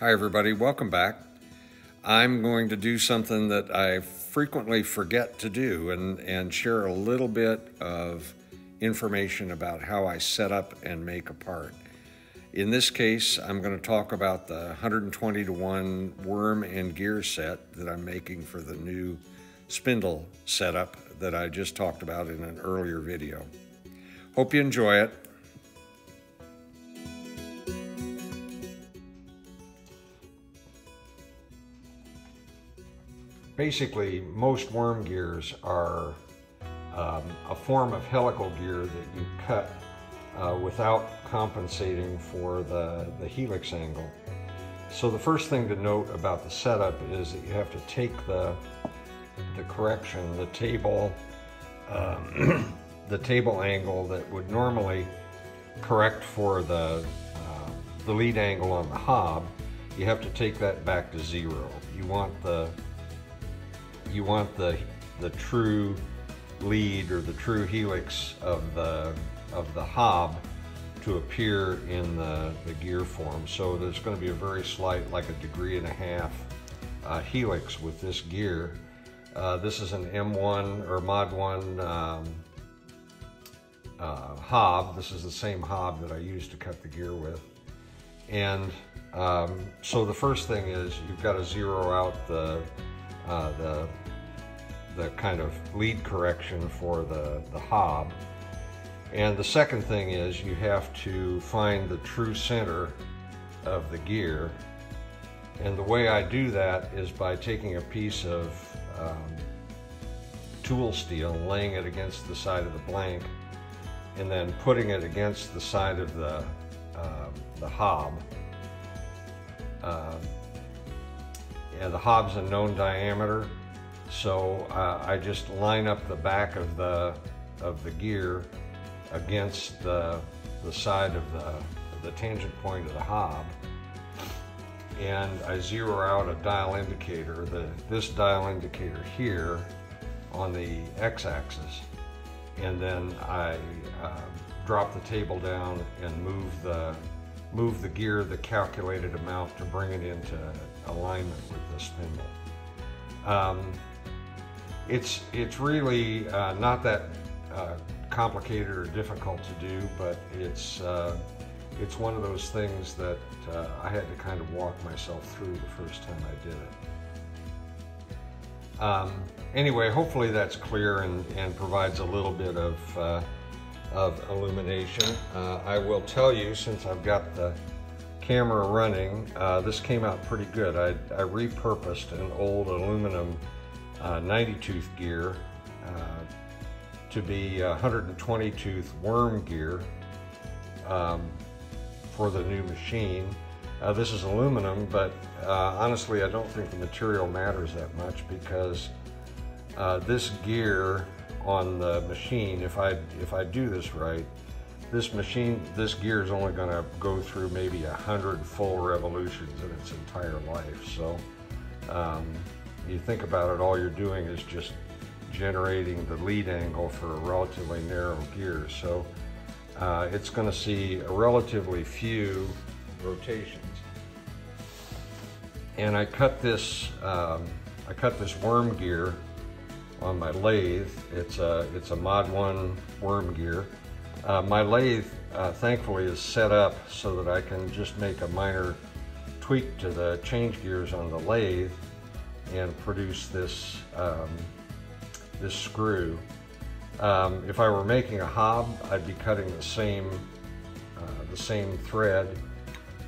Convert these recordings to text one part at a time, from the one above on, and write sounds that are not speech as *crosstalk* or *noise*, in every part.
Hi, everybody. Welcome back. I'm going to do something that I frequently forget to do and, and share a little bit of information about how I set up and make a part. In this case, I'm going to talk about the 120 to 1 worm and gear set that I'm making for the new spindle setup that I just talked about in an earlier video. Hope you enjoy it. Basically, most worm gears are um, a form of helical gear that you cut uh, without compensating for the, the helix angle. So the first thing to note about the setup is that you have to take the, the correction, the table, um, *clears throat* the table angle that would normally correct for the, uh, the lead angle on the hob, you have to take that back to zero. You want the you want the, the true lead or the true helix of the, of the hob to appear in the, the gear form. So there's going to be a very slight, like a degree and a half uh, helix with this gear. Uh, this is an M1 or Mod 1 um, uh, hob. This is the same hob that I used to cut the gear with. And um, so the first thing is you've got to zero out the uh, the, the kind of lead correction for the, the hob. And the second thing is you have to find the true center of the gear. And the way I do that is by taking a piece of um, tool steel laying it against the side of the blank and then putting it against the side of the, uh, the hob. The hob's a known diameter, so uh, I just line up the back of the of the gear against the the side of the the tangent point of the hob, and I zero out a dial indicator. The this dial indicator here on the x-axis, and then I uh, drop the table down and move the move the gear the calculated amount to bring it into alignment with the spindle. Um, it's, it's really uh, not that uh, complicated or difficult to do, but it's, uh, it's one of those things that uh, I had to kind of walk myself through the first time I did it. Um, anyway, hopefully that's clear and, and provides a little bit of uh, of illumination. Uh, I will tell you, since I've got the camera running, uh, this came out pretty good. I, I repurposed an old aluminum uh, 90 tooth gear uh, to be 120 tooth worm gear um, for the new machine. Uh, this is aluminum, but uh, honestly, I don't think the material matters that much because this gear on the machine, if I, if I do this right, this machine, this gear is only going to go through maybe a hundred full revolutions in its entire life. So um, you think about it, all you're doing is just generating the lead angle for a relatively narrow gear. So uh, it's going to see a relatively few rotations. And I cut this, um, I cut this worm gear on my lathe. It's a, it's a Mod 1 worm gear. Uh, my lathe, uh, thankfully, is set up so that I can just make a minor tweak to the change gears on the lathe and produce this, um, this screw. Um, if I were making a hob, I'd be cutting the same, uh, the same thread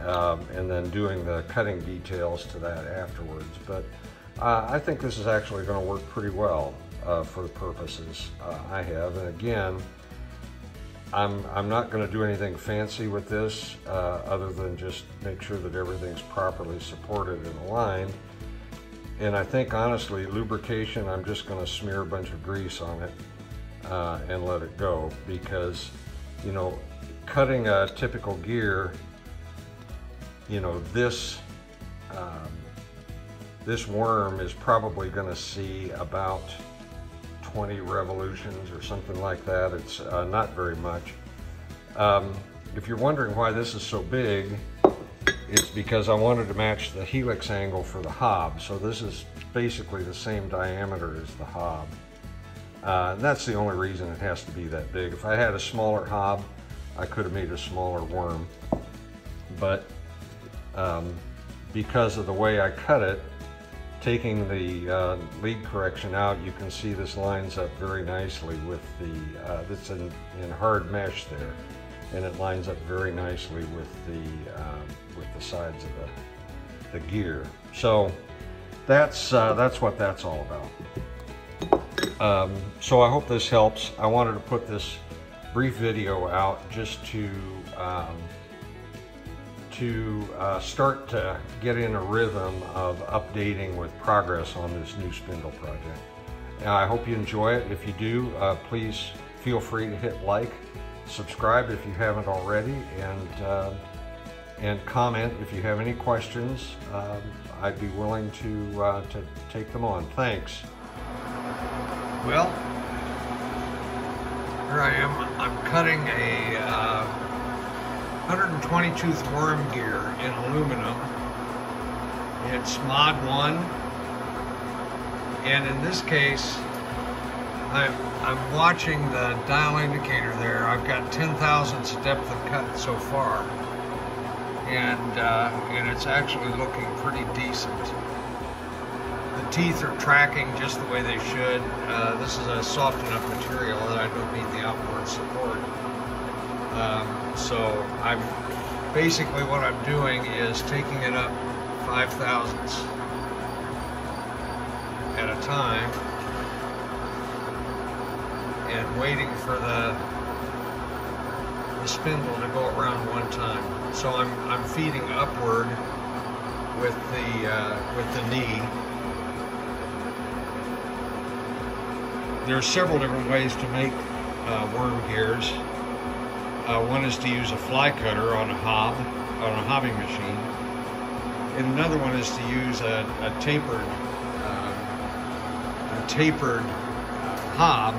um, and then doing the cutting details to that afterwards. But uh, I think this is actually going to work pretty well uh, for the purposes uh, I have. And again, I'm, I'm not going to do anything fancy with this uh, other than just make sure that everything's properly supported and aligned. And I think honestly, lubrication, I'm just going to smear a bunch of grease on it uh, and let it go because, you know, cutting a typical gear, you know, this um, this worm is probably going to see about 20 revolutions or something like that. It's uh, not very much. Um, if you're wondering why this is so big, it's because I wanted to match the helix angle for the hob. So this is basically the same diameter as the hob. Uh, that's the only reason it has to be that big. If I had a smaller hob, I could have made a smaller worm. But um, because of the way I cut it, taking the uh, lead correction out, you can see this lines up very nicely with the, uh, it's in, in hard mesh there, and it lines up very nicely with the, uh, with the sides of the, the gear. So that's, uh, that's what that's all about. Um, so I hope this helps. I wanted to put this brief video out just to um, to uh, start to get in a rhythm of updating with progress on this new spindle project. And I hope you enjoy it. If you do, uh, please feel free to hit like, subscribe if you haven't already, and uh, and comment if you have any questions. Um, I'd be willing to uh, to take them on. Thanks. Well, here I am. I'm cutting a uh, 120 tooth worm gear in aluminum. It's Mod 1. And in this case, I'm, I'm watching the dial indicator there. I've got 10 thousandths depth of cut so far. And, uh, and it's actually looking pretty decent. The teeth are tracking just the way they should. Uh, this is a soft enough material that I don't need the outboard support. Um, so I'm basically what I'm doing is taking it up five thousandths at a time and waiting for the the spindle to go around one time. So I'm I'm feeding upward with the uh, with the knee. There are several different ways to make uh, worm gears. Uh, one is to use a fly cutter on a hob, on a hobbing machine. And another one is to use a, a tapered, uh, a tapered hob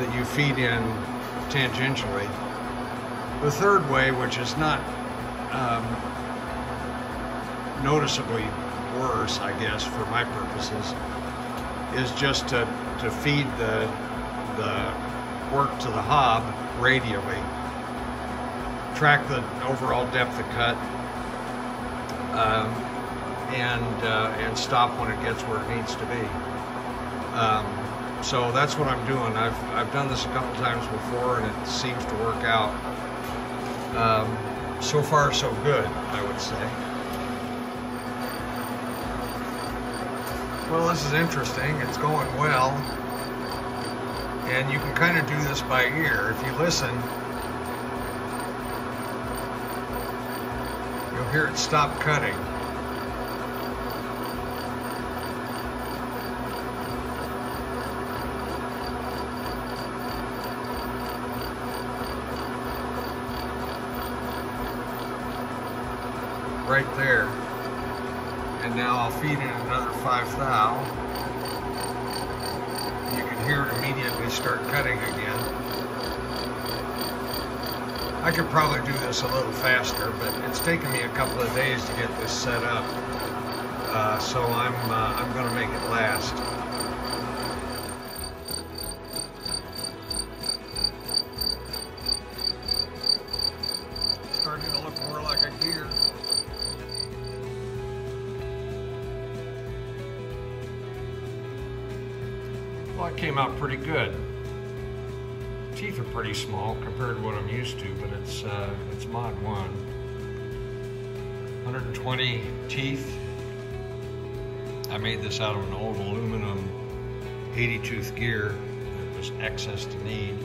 that you feed in tangentially. The third way, which is not um, noticeably worse, I guess, for my purposes, is just to, to feed the, the work to the hob radially track the overall depth of cut um, and uh, and stop when it gets where it needs to be. Um, so that's what I'm doing. I've I've done this a couple times before, and it seems to work out. Um, so far, so good, I would say. Well, this is interesting. It's going well. And you can kind of do this by ear. If you listen, Here it stopped cutting. Right there. And now I'll feed in another 5 thou. You can hear it immediately start cutting again. I could probably do this a little faster, but it's taken me a couple of days to get this set up. Uh, so I'm, uh, I'm going to make it last. Starting to look more like a gear. Well, it came out pretty good pretty small compared to what I'm used to, but it's uh, it's Mod 1. 120 teeth. I made this out of an old aluminum 80 tooth gear that was excess to need.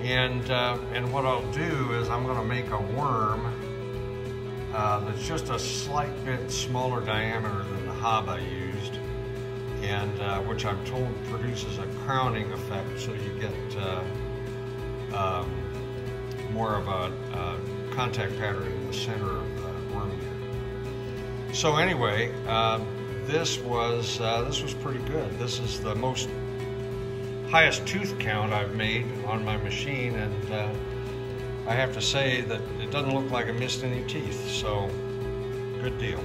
And, uh, and what I'll do is I'm going to make a worm uh, that's just a slight bit smaller diameter than the hob I used and uh, which I'm told produces a crowning effect, so you get uh, um, more of a, contact pattern in the center of the worm gear. So anyway, um, this was uh, this was pretty good. This is the most highest tooth count I've made on my machine, and uh, I have to say that it doesn't look like I missed any teeth, so good deal.